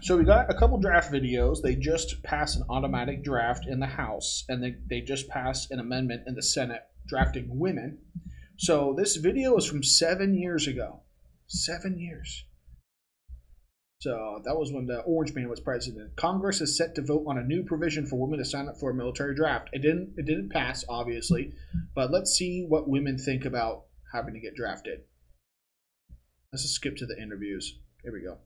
So we got a couple draft videos. They just passed an automatic draft in the House, and they, they just passed an amendment in the Senate drafting women. So this video is from seven years ago. Seven years. So that was when the Orange Man was president. Congress is set to vote on a new provision for women to sign up for a military draft. It didn't it didn't pass, obviously, but let's see what women think about having to get drafted. Let's just skip to the interviews. Here we go.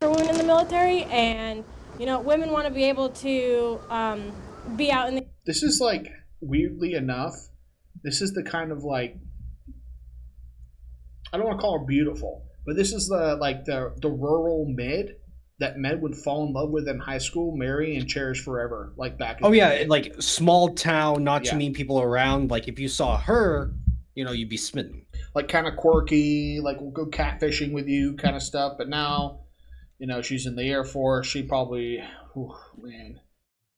For women in the military, and you know, women want to be able to um, be out in the. This is like weirdly enough, this is the kind of like I don't want to call her beautiful, but this is the like the the rural mid that men would fall in love with in high school, marry and cherish forever, like back. oh yeah, day. like small town, not yeah. too many people around. Like if you saw her, you know, you'd be smitten. Like kind of quirky, like we'll go catfishing with you, kind of stuff. But now, you know, she's in the Air Force. She probably, whew, man,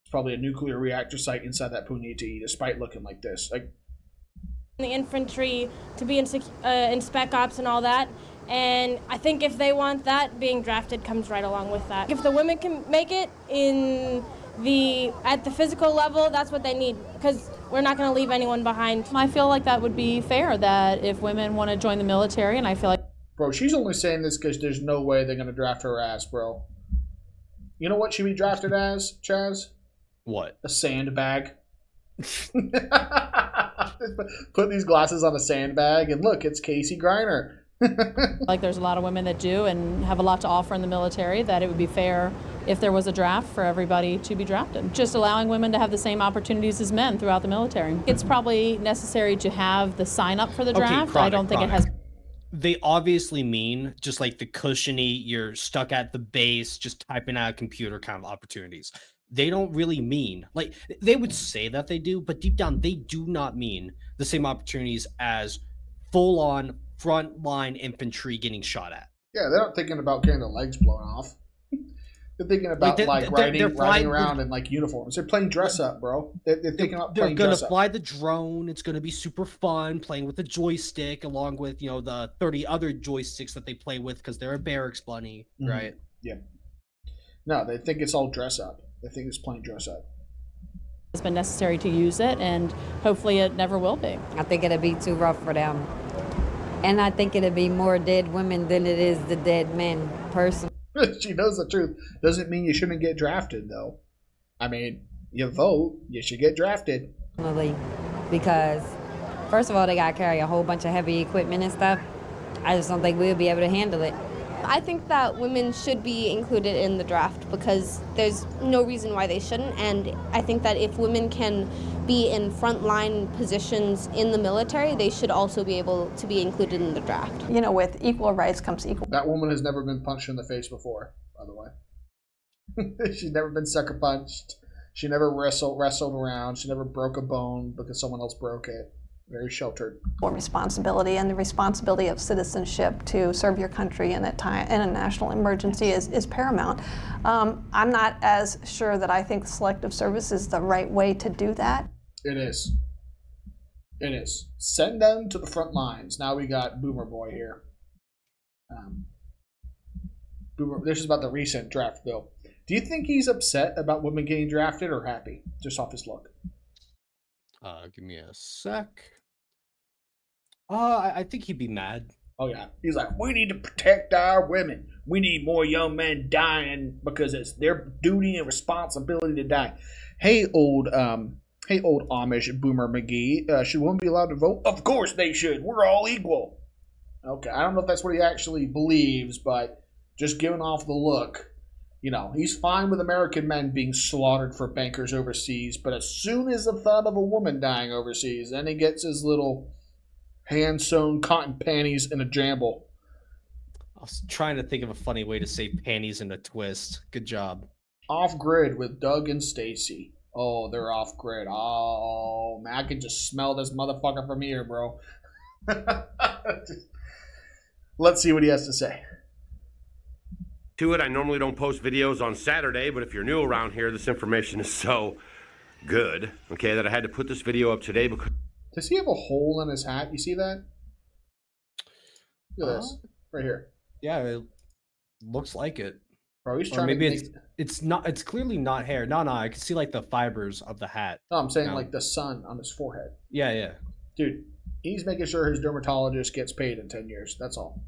it's probably a nuclear reactor site inside that puniti, despite looking like this. Like the infantry to be in, uh, in spec ops and all that. And I think if they want that, being drafted comes right along with that. If the women can make it in the at the physical level, that's what they need because we're not going to leave anyone behind. I feel like that would be fair that if women want to join the military, and I feel like. Bro, she's only saying this because there's no way they're going to draft her ass, bro. You know what she'd be drafted as, Chaz? What? A sandbag. Put these glasses on a sandbag and look, it's Casey Griner. like there's a lot of women that do and have a lot to offer in the military that it would be fair if there was a draft for everybody to be drafted. Just allowing women to have the same opportunities as men throughout the military. It's probably necessary to have the sign up for the draft. Okay, chronic, I don't think chronic. it has they obviously mean just like the cushiony, you're stuck at the base, just typing out a computer kind of opportunities they don't really mean like they would say that they do, but deep down they do not mean the same opportunities as full on front line infantry getting shot at. Yeah, they're not thinking about getting their legs blown off. They're thinking about like, they're, like riding, they're riding around in like uniforms. They're playing dress up, bro. They're, they're thinking about they're gonna fly the drone. It's gonna be super fun playing with the joystick along with you know the thirty other joysticks that they play with because they're a barracks bunny, mm-hmm. right? Yeah. No, they think it's all dress up. They think it's playing dress up. It's been necessary to use it, and hopefully it never will be. I think it'll be too rough for them. And I think it'll be more dead women than it is the dead men, personally. she knows the truth. Doesn't mean you shouldn't get drafted, though. I mean, you vote, you should get drafted. Because, first of all, they got to carry a whole bunch of heavy equipment and stuff. I just don't think we'll be able to handle it. I think that women should be included in the draft because there's no reason why they shouldn't. And I think that if women can be in frontline positions in the military, they should also be able to be included in the draft. You know, with equal rights comes equal. That woman has never been punched in the face before, by the way. She's never been sucker punched. She never wrestled wrestled around. She never broke a bone because someone else broke it very sheltered. Responsibility and the responsibility of citizenship to serve your country in a time in a national emergency is, is paramount. Um, I'm not as sure that I think selective service is the right way to do that. It is. It is. Send them to the front lines. Now we got Boomer Boy here. Um, Boomer, this is about the recent draft bill. Do you think he's upset about women getting drafted or happy, just off his look? Uh, give me a sec. Uh, I, I think he'd be mad. Oh yeah, he's like, we need to protect our women. We need more young men dying because it's their duty and responsibility to die. Hey, old um, hey, old Amish boomer McGee, uh, should women be allowed to vote? Of course they should. We're all equal. Okay, I don't know if that's what he actually believes, but just giving off the look, you know, he's fine with American men being slaughtered for bankers overseas, but as soon as the thought of a woman dying overseas, then he gets his little hand sewn cotton panties in a jamble. I was trying to think of a funny way to say panties in a twist. Good job. Off grid with Doug and Stacy. Oh, they're off grid. Oh man, I can just smell this motherfucker from here, bro. Let's see what he has to say to it. I normally don't post videos on Saturday, but if you're new around here, this information is so good, okay, that I had to put this video up today because. Does he have a hole in his hat? You see that? Look at uh, this. Right here. Yeah, it looks like it. Bro, he's Or trying maybe to it's make, it's not. It's clearly not hair. No, no, I can see like the fibers of the hat. No, I'm saying No. like the sun on his forehead. Yeah, yeah. Dude, he's making sure his dermatologist gets paid in 10 years. That's all.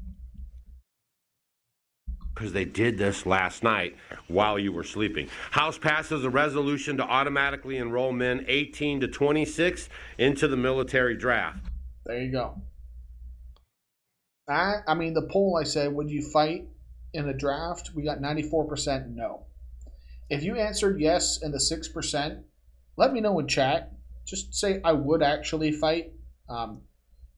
Because they did this last night while you were sleeping. House passes a resolution to automatically enroll men 18 to 26 into the military draft. There you go. I, I mean, the poll I said, would you fight in the draft? We got 94% no. If you answered yes in the 6%, let me know in chat. Just say I would actually fight um,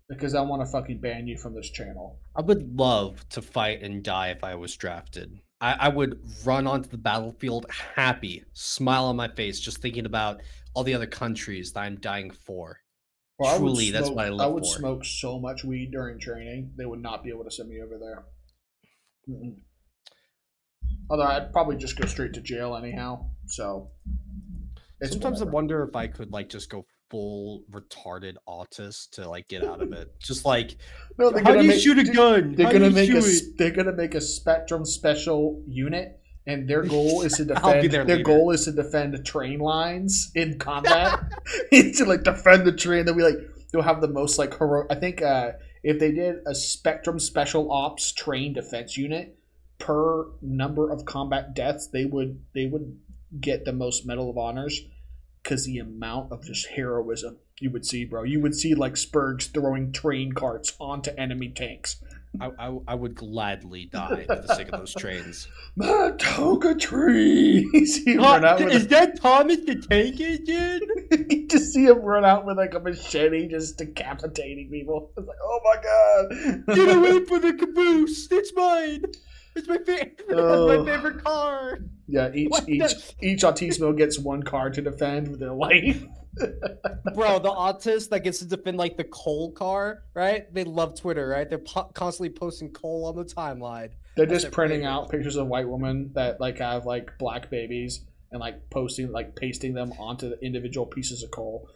because I want to fucking ban you from this channel. I would love to fight and die if I was drafted. I, I would run onto the battlefield happy, smile on my face, just thinking about all the other countries that I'm dying for. Bro, I would Truly, that's smoke- what I I would for. smoke so much weed during training, they would not be able to send me over there. Mm-mm. Although I'd probably just go straight to jail anyhow. So it's Sometimes I wonder if I could like just go full retarded autist to like get out of it. Just like No, they're how gonna do you make- shoot a gun? They're How gonna make a it? they're gonna make a Spectrum special unit, and their goal is to defend. their Their, goal is to defend the train lines in combat. to like defend the train. They'll be like they'll have the most like hero. I think uh, if they did a Spectrum Special Ops train defense unit per number of combat deaths, they would they would get the most Medal of Honors because the amount of just heroism you would see, bro. You would see like Spurgs throwing train carts onto enemy tanks. I, I, I would gladly die for the sake of those trains. Matoka trees. You run out with is that Thomas the Tank Engine? a, you just see him run out with like a machete, just decapitating people. It's like, oh my god! Get away from the caboose! It's mine. It's my favorite. Oh. my favorite car. yeah, each What each the- each autismo gets one car to defend with their life. Bro, the autist that gets to defend like the coal car, right? They love Twitter, right? They're po- constantly posting coal on the timeline. They're That's just printing favorite. out pictures of white women that like have like black babies and like posting like pasting them onto the individual pieces of coal.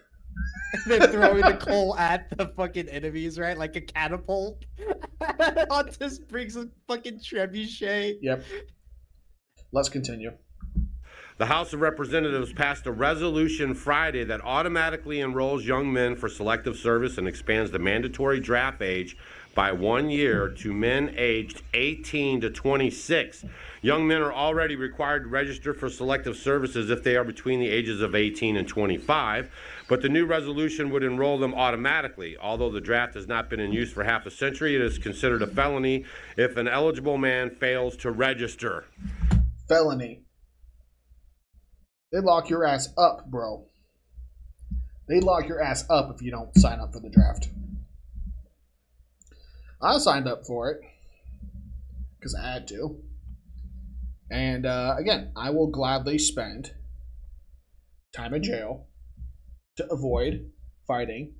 They're throwing the coal at the fucking enemies, right? Like a catapult. autist brings a fucking trebuchet. Yep. Let's continue. The House of Representatives passed a resolution Friday that automatically enrolls young men for selective service and expands the mandatory draft age by one year to men aged 18 to 26. Young men are already required to register for selective services if they are between the ages of 18 and 25, but the new resolution would enroll them automatically. Although the draft has not been in use for half a century, it is considered a felony if an eligible man fails to register. felony. They lock your ass up, bro. They lock your ass up if you don't sign up for the draft. I signed up for it because I had to. And uh, again, I will gladly spend time in jail to avoid fighting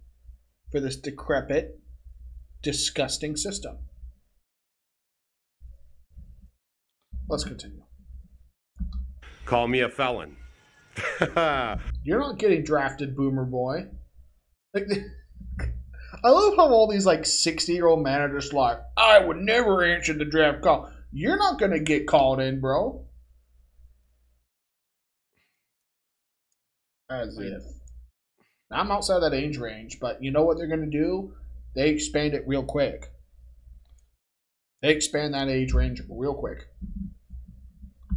for this decrepit, disgusting system. Let's continue. Call me a felon. You're not getting drafted, Boomer Boy. Like, I love how all these like 60 year old men are just like, I would never answer the draft call. You're not gonna get called in, bro. As if. I'm outside that age range, but you know what they're gonna do? They expand it real quick. They expand that age range real quick.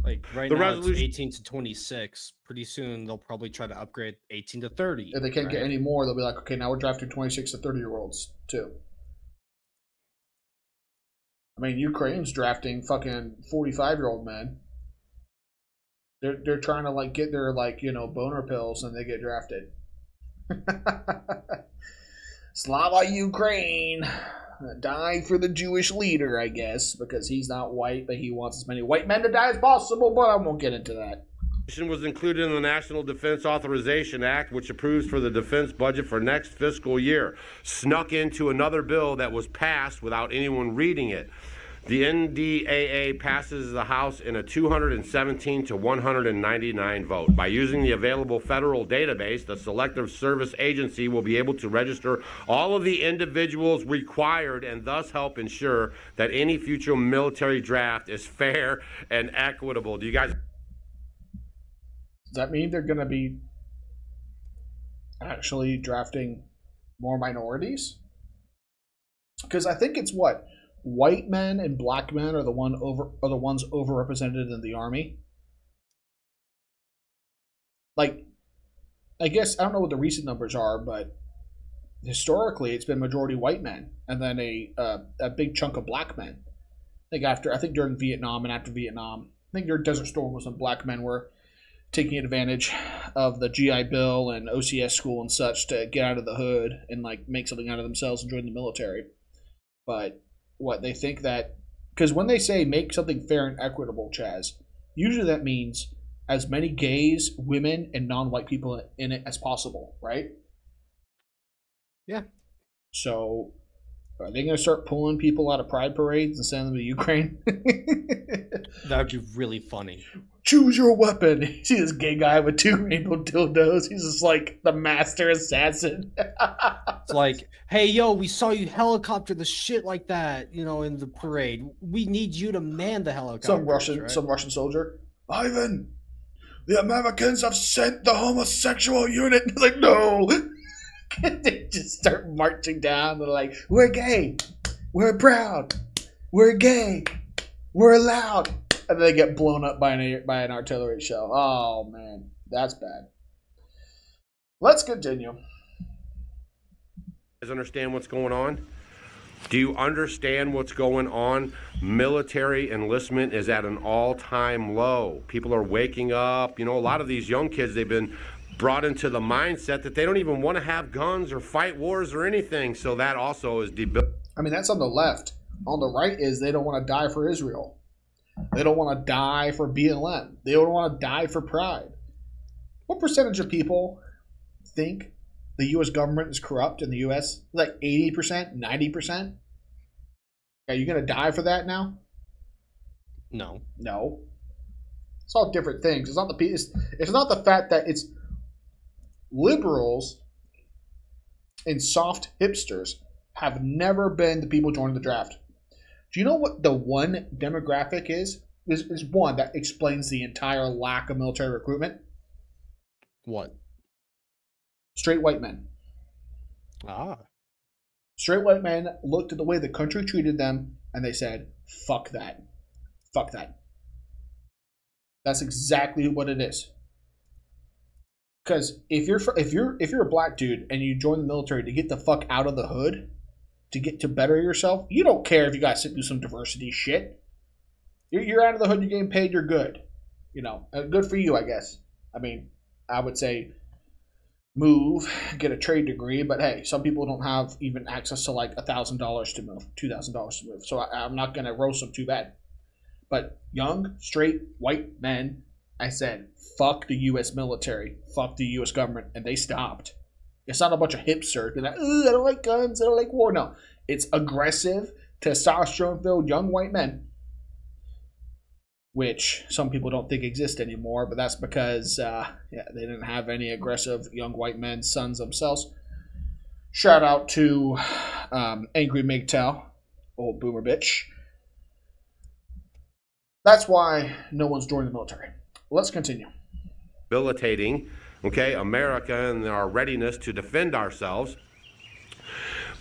Like right The now, resolution- it's 18 to 26. Pretty soon, they'll probably try to upgrade 18 to 30. If they can't get any more, they'll be like, okay, now we're drafting 26 to 30 year olds too. I mean, Ukraine's drafting fucking 45 year old men. They're, they're trying to like get their like you know boner pills and they get drafted. Slava Ukraine Uh, die for the Jewish leader, I guess, because he's not white, but he wants as many white men to die as possible. But I won't get into that. was included in the National Defense Authorization Act, which approves for the defense budget for next fiscal year. Snuck into another bill that was passed without anyone reading it. The NDAA passes the House in a 217 to 199 vote. By using the available federal database, the Selective Service Agency will be able to register all of the individuals required and thus help ensure that any future military draft is fair and equitable. Do you guys? Does that mean they're going to be actually drafting more minorities? Because I think it's what white men and black men are the one over are the ones overrepresented in the army. Like, I guess I don't know what the recent numbers are, but historically it's been majority white men and then a uh, a big chunk of black men. I think after I think during Vietnam and after Vietnam, I think during Desert Storm was when black men were taking advantage of the GI Bill and OCS school and such to get out of the hood and like make something out of themselves and join the military. But what they think that because when they say make something fair and equitable, Chaz, usually that means as many gays, women, and non-white people in it as possible, right? Yeah. So are they going to start pulling people out of pride parades and sending them to Ukraine? That would be really funny. Choose your weapon. You see this gay guy with two rainbow dildos. He's just like the master assassin. It's like, hey, yo, we saw you helicopter the shit like that, you know, in the parade. We need you to man the helicopter. some Russian, right? some Russian soldier. Ivan, the Americans have sent the homosexual unit. Like, no. they just start marching down. They're like, we're gay, we're proud, we're gay, we're loud, and they get blown up by an by an artillery shell. Oh man, that's bad. Let's continue. guys understand what's going on? Do you understand what's going on? Military enlistment is at an all time low. People are waking up. You know, a lot of these young kids, they've been brought into the mindset that they don't even want to have guns or fight wars or anything. So that also is debilitating. I mean, that's on the left. On the right is they don't want to die for Israel. They don't want to die for BLM. They don't want to die for pride. What percentage of people think the U.S. government is corrupt in the U.S.? Like 80%, 90%? Are you going to die for that now? No. No. It's all different things. It's not the pe- it's, it's not the fact that it's liberals and soft hipsters have never been the people joining the draft. Do you know what the one demographic is? Is is one that explains the entire lack of military recruitment? What? Straight white men. Ah. Straight white men looked at the way the country treated them and they said, "Fuck that. Fuck that." That's exactly what it is. Because if you're if you're if you're a black dude and you join the military to get the fuck out of the hood, to get to better yourself, you don't care if you got to sit through some diversity shit. You're, you're out of the hood, you're getting paid, you're good. You know, uh, good for you, I guess. I mean, I would say move, get a trade degree, but hey, some people don't have even access to like a thousand dollars to move, two thousand dollars to move. So I, I'm not gonna roast them too bad. But young, straight, white men, I said, fuck the U.S. military, fuck the U.S. government, and they stopped. It's not a bunch of hipsters being like, "Ugh, I don't like guns, I don't like war. No, it's aggressive, testosterone-filled young white men, which some people don't think exist anymore. But that's because uh, yeah, they didn't have any aggressive young white men, sons themselves. Shout out to um, Angry MGTOW, old boomer bitch. That's why no one's joining the military. Let's continue. debilitating, okay, America and our readiness to defend ourselves.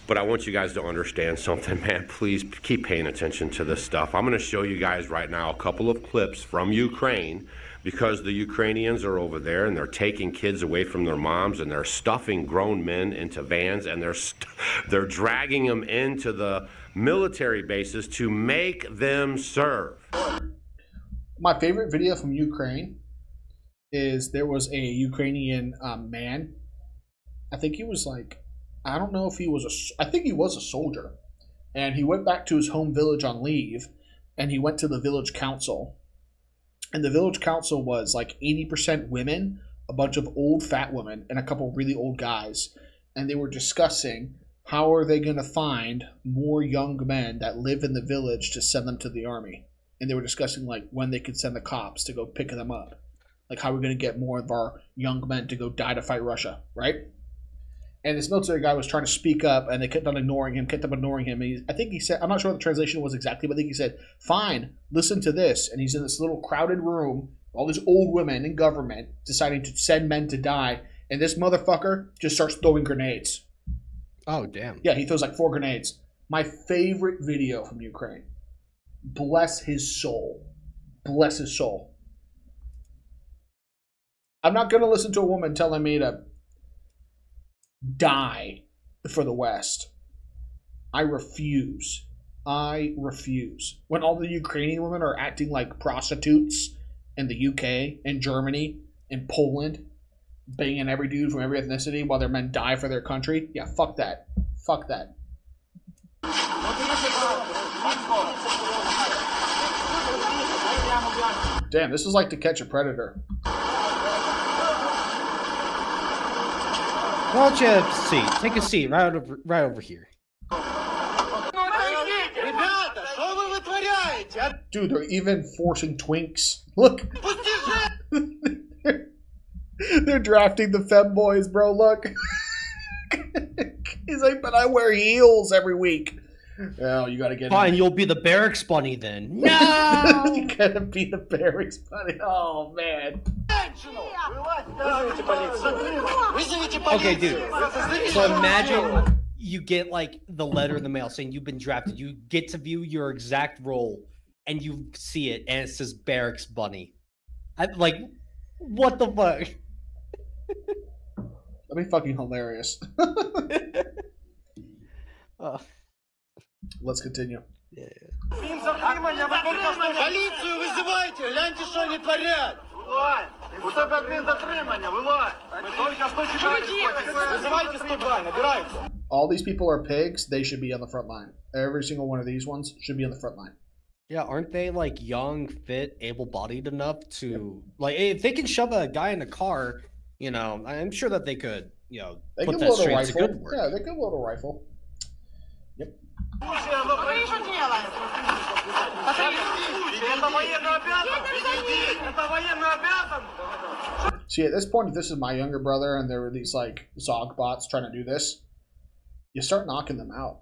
But I want you guys to understand something, man. Please keep paying attention to this stuff. I'm going to show you guys right now a couple of clips from Ukraine because the Ukrainians are over there and they're taking kids away from their moms and they're stuffing grown men into vans and they're they're dragging them into the military bases to make them serve. My favorite video from Ukraine is there was a Ukrainian um, man. I think he was like, I don't know if he was a, I think he was a soldier, and he went back to his home village on leave, and he went to the village council, and the village council was like eighty percent women, a bunch of old fat women, and a couple really old guys, and they were discussing how are they going to find more young men that live in the village to send them to the army? And they were discussing like when they could send the cops to go pick them up. Like how we're going to get more of our young men to go die to fight Russia, right? And this military guy was trying to speak up, and they kept on ignoring him, kept on ignoring him. And he, I think he said, I'm not sure what the translation was exactly, but I think he said, "Fine, listen to this." And he's in this little crowded room, all these old women in government deciding to send men to die, and this motherfucker just starts throwing grenades. Oh damn. Yeah, he throws like four grenades. My favorite video from Ukraine. Bless his soul. Bless his soul. I'm not going to listen to a woman telling me to die for the West. I refuse. I refuse. When all the Ukrainian women are acting like prostitutes in the UK, in Germany, in Poland, banging every dude from every ethnicity while their men die for their country, yeah, fuck that. Fuck that. Damn, this is like to catch a predator. Why don't you have a seat? Take a seat right over, right over here. Dude, they're even forcing twinks. Look. they're drafting the femboys, bro. Look. He's like, but I wear heels every week. Oh, you gotta get Fine, you'll be the barracks bunny then. No! you gotta be the barracks bunny. Oh man. Okay, dude. So imagine you get like the letter in the mail saying you've been drafted. You get to view your exact role, and you see it, and it says barracks bunny. I, like, what the fuck? That'd be fucking hilarious. Uh, Let's continue. Поліцію визивайте, гляньте, що вони творять. У тебе адмінзатримання, вилазь. Ми тільки що чекали. Визивайте 102, набирайте. All these people are pigs. They should be on the front line. Every single one of these ones should be on the front line. yeah, aren't they like young, fit, able-bodied enough to like if they can shove a guy in a car? You know, I'm sure that they could. You know, They put can that load a straight to rifle. good work. Yeah, they can load a rifle. See, at this point, this is my younger brother and there were these like Zog bots trying to do this, you start knocking them out.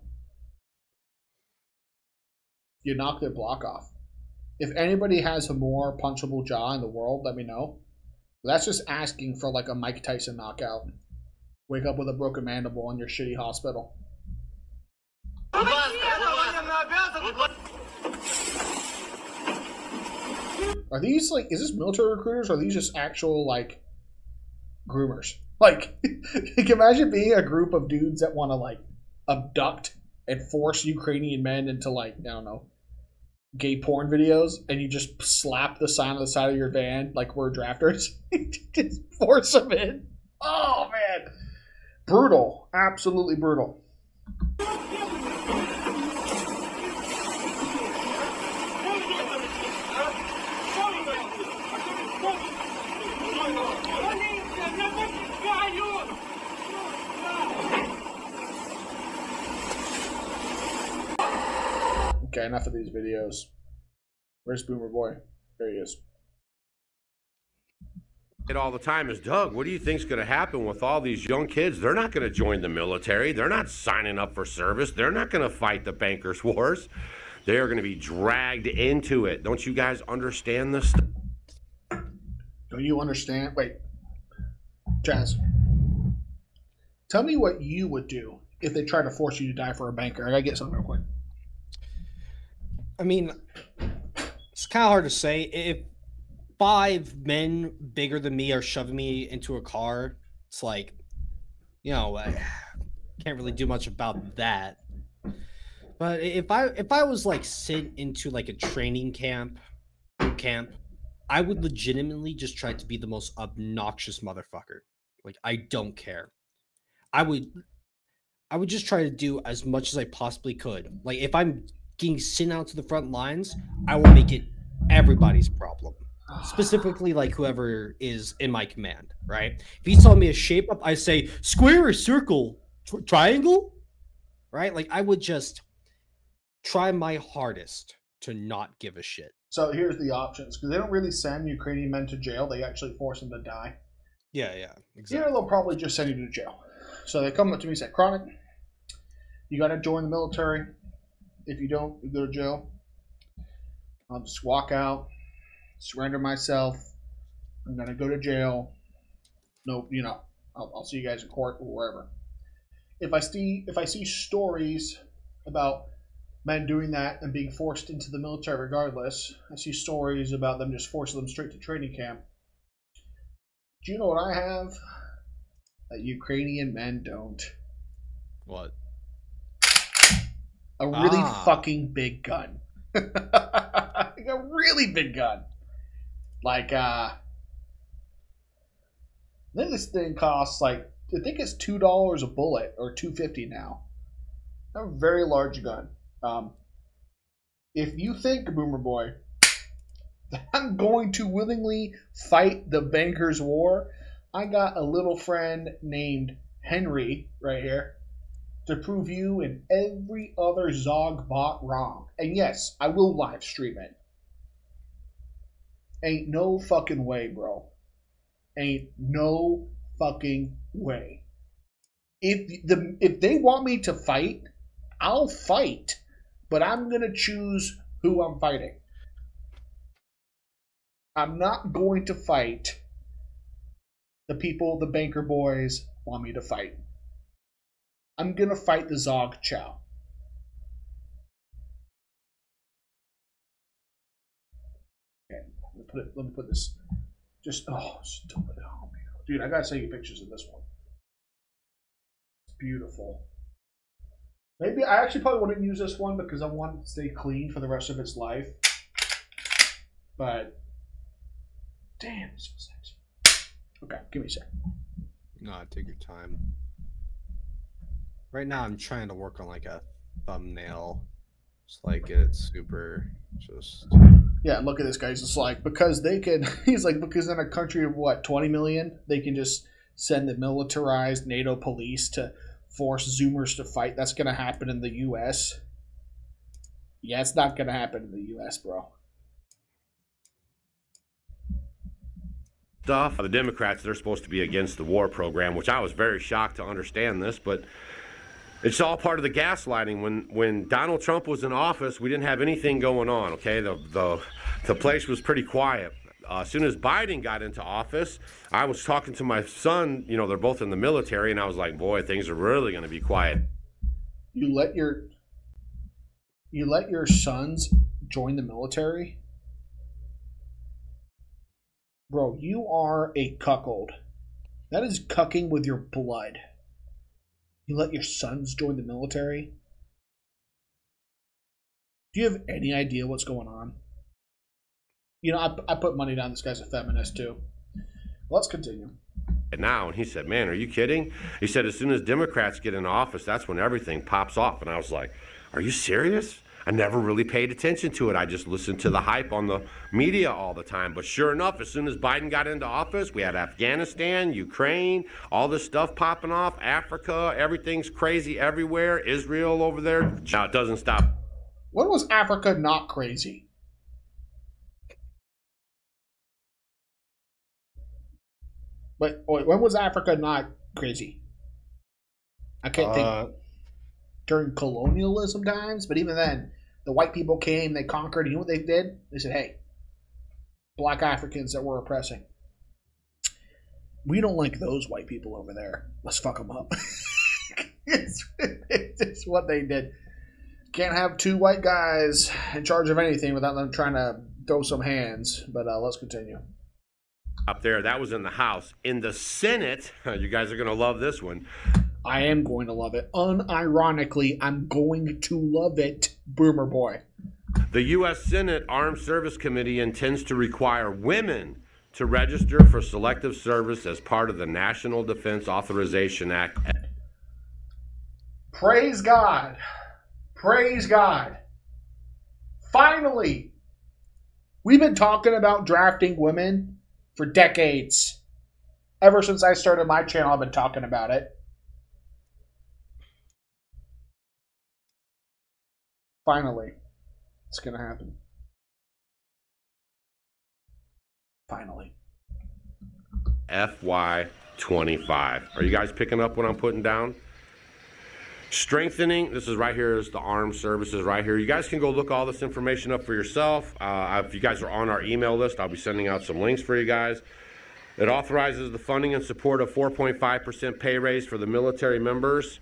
You knock their block off. If anybody has a more punchable jaw in the world, let me know. That's just asking for like a Mike Tyson knockout. Wake up with a broken mandible in your shitty hospital. Будь ласка, это военный обязан. Are these like is this military recruiters or are these just actual like groomers? Like you can imagine being a group of dudes that want to like abduct and force Ukrainian men into like, I don't know, gay porn videos and you just slap the sign on the side of your van like we're drafters. just force them in. Oh man. Brutal. Absolutely brutal. Okay, enough of these videos. Where's Boomer Boy? There he is. It all the time is Doug. What do you think's going to happen with all these young kids? They're not going to join the military. They're not signing up for service. They're not going to fight the bankers' wars. They are going to be dragged into it. Don't you guys understand this? Don't you understand? Wait, Chaz. Tell me what you would do if they tried to force you to die for a banker. I gotta get something real quick. I mean, it's kind of hard to say. If five men bigger than me are shoving me into a car, it's like, you know, I can't really do much about that. But if I if I was like sent into like a training camp, camp, I would legitimately just try to be the most obnoxious motherfucker. Like I don't care. I would I would just try to do as much as I possibly could. Like if I'm getting sent out to the front lines, I will make it everybody's problem. Specifically, like whoever is in my command, right? If he's telling me a shape up, I say square or circle, Tr- triangle. right? Like I would just try my hardest to not give a shit. So here's the options because they don't really send Ukrainian men to jail; they actually force them to die. Yeah, yeah, exactly. Yeah, they'll probably just send you to jail. So they come up to me and say, "Chronic, you got to join the military. If you don't, you go to jail." I'll just walk out, surrender myself. I'm gonna go to jail. No, you know, I'll, I'll see you guys in court or wherever. If I see if I see stories about men doing that and being forced into the military regardless, I see stories about them just forcing them straight to training camp. Do you know what I have that Ukrainian men don't? What? A really ah. fucking big gun. a really big gun. Like, uh, I think this thing costs like I think it's two dollars a bullet or two fifty now. A very large gun. Um, if you think, Boomer Boy, that I'm going to willingly fight the bankers' war, I got a little friend named Henry right here to prove you and every other Zog bot wrong. And yes, I will live stream it. Ain't no fucking way, bro. Ain't no fucking way. If the if they want me to fight, I'll fight, but I'm gonna choose who I'm fighting. I'm not going to fight the people the banker boys want me to fight. I'm gonna fight the Zog Chow. Okay, let me put it. Let me put this. Just oh, stupid. Oh, dude, I gotta send you pictures of this one. It's beautiful. Maybe I actually probably wouldn't use this one because I want it to stay clean for the rest of its life. But damn, so sexy. Okay, give me a sec. No, take your time. Right now, I'm trying to work on like a thumbnail. Just like it's super just. Yeah, look at this guy. He's just like because they can. He's like because in a country of what 20 million, they can just send the militarized NATO police to force Zoomers to fight. That's going to happen in the U.S. Yeah, it's not going to happen in the U.S., bro. Stuff. The Democrats, they're supposed to be against the war program, which I was very shocked to understand this, but it's all part of the gaslighting. When when Donald Trump was in office, we didn't have anything going on. Okay, the the the place was pretty quiet. Uh, as soon as Biden got into office, I was talking to my son. You know, they're both in the military, and I was like, "Boy, things are really going to be quiet." You let your you let your sons join the military, bro. You are a cuckold. That is cucking with your blood. You let your sons join the military? Do you have any idea what's going on? You know, I, I put money down this guy's a feminist too. Let's continue. And Now, and he said, Man, are you kidding? He said, As soon as Democrats get in office, that's when everything pops off. And I was like, Are you serious? I never really paid attention to it. I just listened to the hype on the media all the time. But sure enough, as soon as Biden got into office, we had Afghanistan, Ukraine, all this stuff popping off, Africa, everything's crazy everywhere, Israel over there. Now it doesn't stop. When was Africa not crazy? But when was Africa not crazy? I can't think. Uh, During colonialism times, but even then, the white people came, they conquered. You know what they did? They said, "Hey, black Africans that we're oppressing, we don't like those white people over there. Let's fuck them up." it's, it's what they did. Can't have two white guys in charge of anything without them trying to throw some hands. But uh, let's continue. Up there, that was in the House. In the Senate, you guys are going to love this one. I am going to love it. Unironically, I'm going to love it, Boomer Boy. The U.S. Senate Armed Service Committee intends to require women to register for selective service as part of the National Defense Authorization Act. Praise God. Praise God. Finally, we've been talking about drafting women for decades. Ever since I started my channel, I've been talking about it. Finally, it's gonna happen. Finally. FY25. Are you guys picking up what I'm putting down? Strengthening, this is right here, is the armed services right here. You guys can go look all this information up for yourself. Uh, if you guys are on our email list, I'll be sending out some links for you guys. It authorizes the funding and support of 4.5% pay raise for the military members,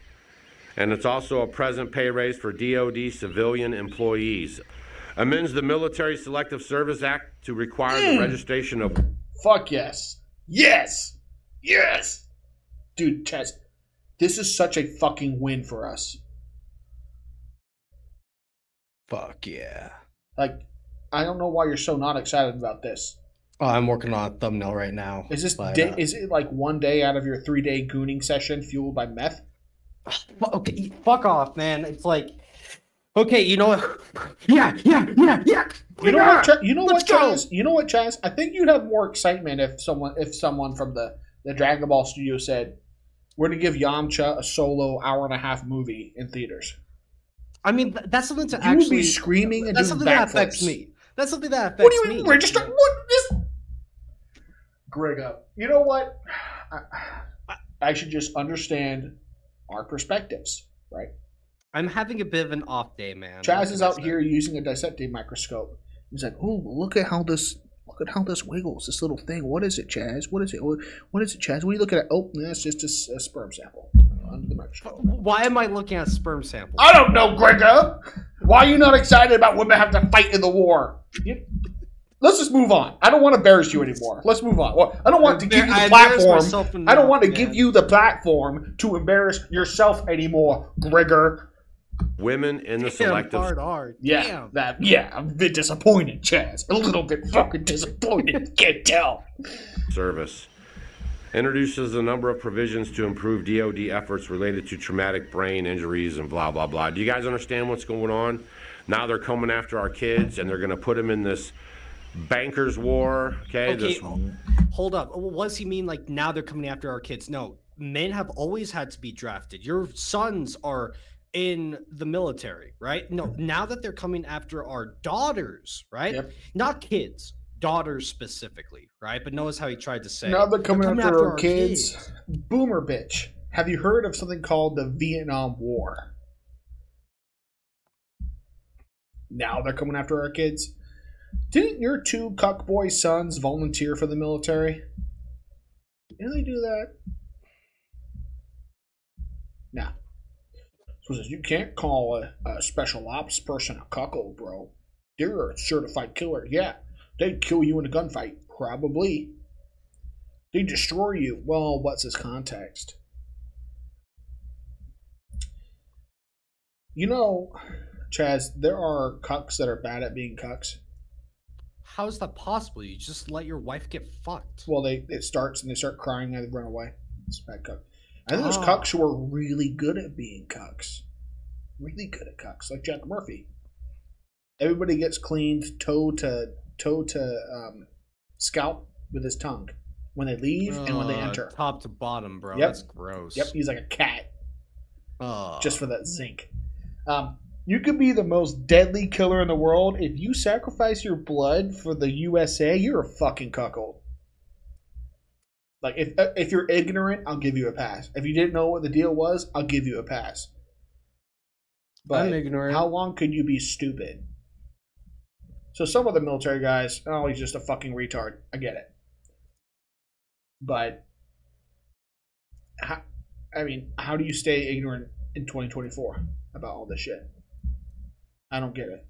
and it's also a present pay raise for DoD civilian employees. Amends the Military Selective Service Act to require the registration of Fuck yes. Yes. Yes. Dude, Chaz, this is such a fucking win for us. Fuck yeah. Like, I don't know why you're so not excited about this. Oh, I'm working on a thumbnail right now. Is this but, day, uh, is it like one day out of your three day gooning session fueled by meth? Okay, fuck off, man. It's like, okay, you know what? Yeah, yeah, yeah, yeah. You know what? Ch- you know Let's what, go! You know what, Chaz? I think you'd have more excitement if someone if someone from the the Dragon Ball studio said, "We're gonna give Yamcha a solo hour and a half movie in theaters." I mean, that's something to You actually. would be screaming and that's doing something that affects me. That's something that affects me. What do you mean me. register? What this? Greg up. You know what? I, I should just understand our perspectives, right? I'm having a bit of an off day, man. Chaz is out here using a dissecting microscope. He's like, "Oh, look at how this, look at how this wiggles. This little thing. What is it, Chaz? What is it? What, is it, Chaz? What are you looking at? Oh, that's just a sperm sample under the microscope. Why am I looking at sperm samples? I don't know, Gregor. Why are you not excited about women having to fight in the war? You- Let's just move on. I don't want to embarrass you anymore. Let's move on. Well, I don't want to give you the platform. I don't want to enough, give you the platform to embarrass yourself anymore, Gregor. women in the Damn, selective hard R. Yeah, Damn. that. Yeah, I'm a bit disappointed, Chaz. A little bit fucking disappointed. Can't tell. service. Introduces a number of provisions to improve DoD efforts related to traumatic brain injuries and blah, blah, blah. Do you guys understand what's going on? Now they're coming after our kids and they're going to put them in this bankers war. Okay. Okay, This, hold up. What does he mean? Like now they're coming after our kids? No, men have always had to be drafted. Your sons are in the military, right? No, now that they're coming after our daughters, right? Yep. Not kids, daughters specifically, right? But notice how he tried to say Now they're coming, after, our kids. Boomer bitch. Have you heard of something called the Vietnam War? Now they're coming after our kids. Didn't your two cuckboy sons volunteer for the military? Didn't they do that? Nah. So says you can't call a, a special ops person a cuckold, bro. They're a certified killer. Yeah, they'd kill you in a gunfight. Probably. They destroy you. Well, what's his context? You know, Chaz, there are cucks that are bad at being cucks. How is that possible? You just let your wife get fucked. Well, they it starts and they start crying and they run away. It's bad cuck. I think there's Oh. cucks who are really good at being cucks. Really good at cucks, like Jack Murphy. Everybody gets cleaned toe to toe to um, scalp with his tongue when they leave and when they Uh, enter. top to bottom, bro. Yep. That's gross. Yep, he's like a cat. Ugh. just for that zinc. Um, you could be the most deadly killer in the world if you sacrifice your blood for the USA. You're a fucking cuckold. Like if uh, if you're ignorant, I'll give you a pass. If you didn't know what the deal was, I'll give you a pass. But I'm ignorant. how long could you be stupid? So some of the military guys, oh, he's just a fucking retard. I get it. But how, I mean, how do you stay ignorant in 2024 about all this shit? I don't get it.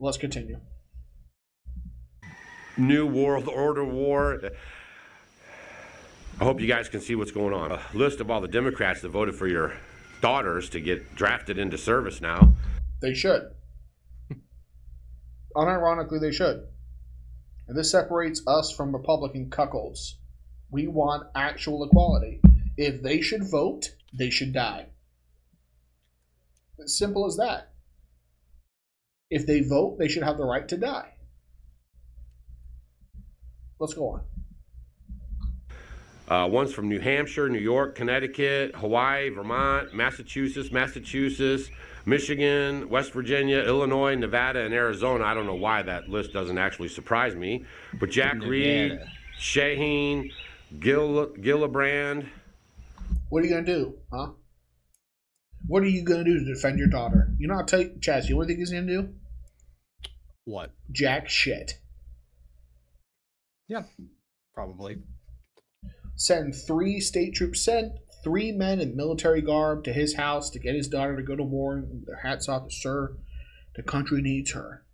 Let's continue. New World Order war. I hope you guys can see what's going on. A list of all the Democrats that voted for your daughters to get drafted into service now. They should. Unironically, they should. And this separates us from Republican cuckolds. We want actual equality. If they should vote, they should die. As simple as that. If they vote, they should have the right to die. Let's go on. Uh, one's from New Hampshire, New York, Connecticut, Hawaii, Vermont, Massachusetts, Massachusetts, Michigan, West Virginia, Illinois, Nevada, and Arizona. I don't know why that list doesn't actually surprise me. But Jack Reed, Nevada. Shaheen, Gil, Gillibrand. What are you gonna do, huh? What are you gonna do to defend your daughter? You know, I'll tell you, Chaz. You know what I think he's gonna do? What? Jack shit. Yeah, probably. Send three state troops. Send three men in military garb to his house to get his daughter to go to war. And their hats off to sir. The country needs her.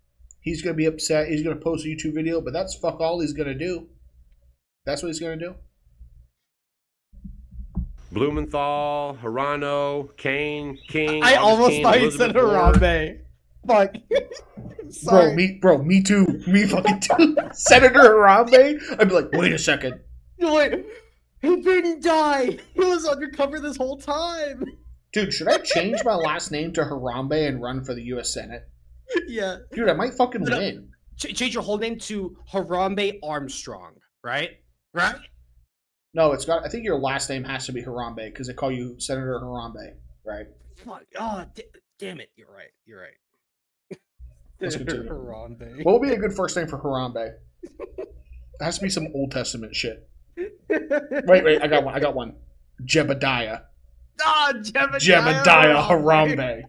He's gonna be upset. He's gonna post a YouTube video, but that's fuck all he's gonna do. That's what he's gonna do. Blumenthal, Hirono, Kaine, King. I August almost King, thought you Elizabeth said Harambe. Fuck. Bro, me, bro, me too. Me fucking too. Senator Harambe. I'd be like, wait a second. Wait, he didn't die. He was undercover this whole time. Dude, should I change my last name to Harambe and run for the U.S. Senate? Yeah. Dude, I might fucking No. win. Ch- change your whole name to Harambe Armstrong, right? Right? No, it's got. I think your last name has to be Harambe because they call you Senator Harambe, right? Fuck. Oh, d- damn it. You're right. You're right. Let's continue. Harambe. What would be a good first name for Harambe? It has to be some Old Testament shit. Wait, wait, I got one. I got one. Jebediah. Ah, Jebediah, Jebediah Harambe.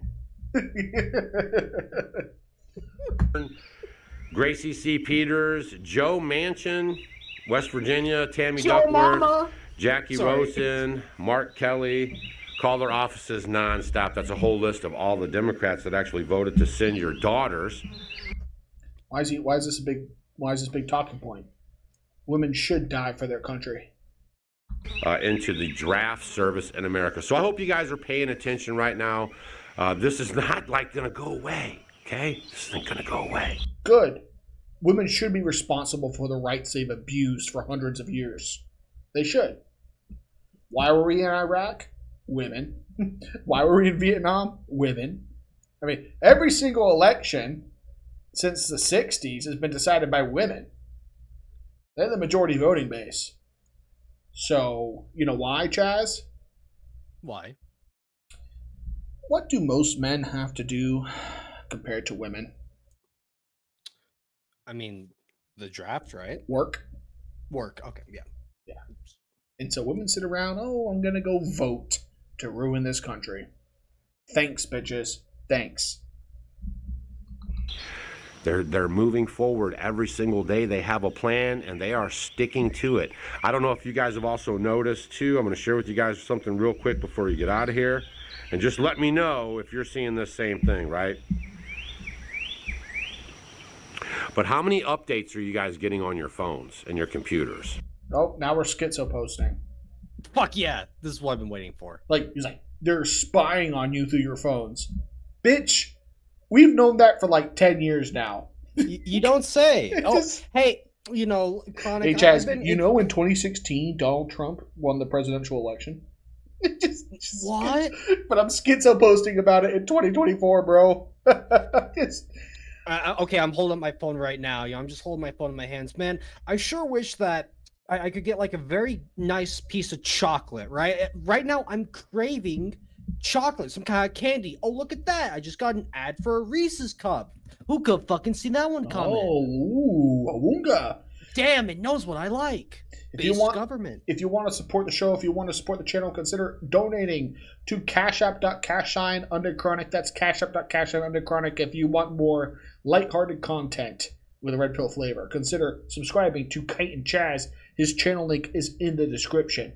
Gracie C. Peters, Joe Manchin, West Virginia, Tammy Joe Duckworth, Mama. Jacky Sorry. Rosen, Mark Kelly. Call their offices nonstop. That's a whole list of all the Democrats that actually voted to send your daughters. why is he? Why is this a big? Why is this a big talking point? Women should die for their country. uh, into the draft service in America. So I hope you guys are paying attention right now. Uh, this is not like going to go away. Okay, this isn't going to go away. Good. Women should be responsible for the rights they've abused for hundreds of years. They should. Why were we in Iraq? Women. Why were we in Vietnam? Women. I mean, every single election since the 60s has been decided by women. They're the majority voting base. So, you know why, Chaz? Why? What do most men have to do compared to women? I mean, the draft, right? Work. Work. Okay, yeah. Yeah. And so women sit around, oh, I'm going to go vote to ruin this country. Thanks, bitches. Thanks. They're they're moving forward every single day. They have a plan and they are sticking to it. I don't know if you guys have also noticed too. I'm going to share with you guys something real quick before you get out of here, and just let me know if you're seeing this same thing, right? But how many updates are you guys getting on your phones and your computers? Oh, now we're schizo posting. Fuck yeah. This is what I've been waiting for. Like, he's like, they're spying on you through your phones. Bitch, we've known that for like 10 years now. Y- you don't say. Oh, just- hey, you know, Chronic. Hey, I- Chaz, been- you know in 2016, Donald Trump won the presidential election? Just, just- What? But I'm schizo posting about it in 2024, bro. It's- Uh, okay, I'm holding up my phone right now. You know, I'm just holding my phone in my hands, man. I sure wish that I, I could get like a very nice piece of chocolate. Right, Uh, right now I'm craving chocolate, some kind of candy. Oh, look at that! I just got an ad for a Reese's cup. Who could fucking see that one coming? oh, ooh, Awunga. Damn, it knows what I like. If you want- government. If you want to support the show, if you want to support the channel, consider donating to cashapp.cashshine Undead Chronic. That's cashapp.cashshine Undead Chronic. If you want more lighthearted content with a red pill flavor, consider subscribing to Chitin Chaz. His channel link is in the description.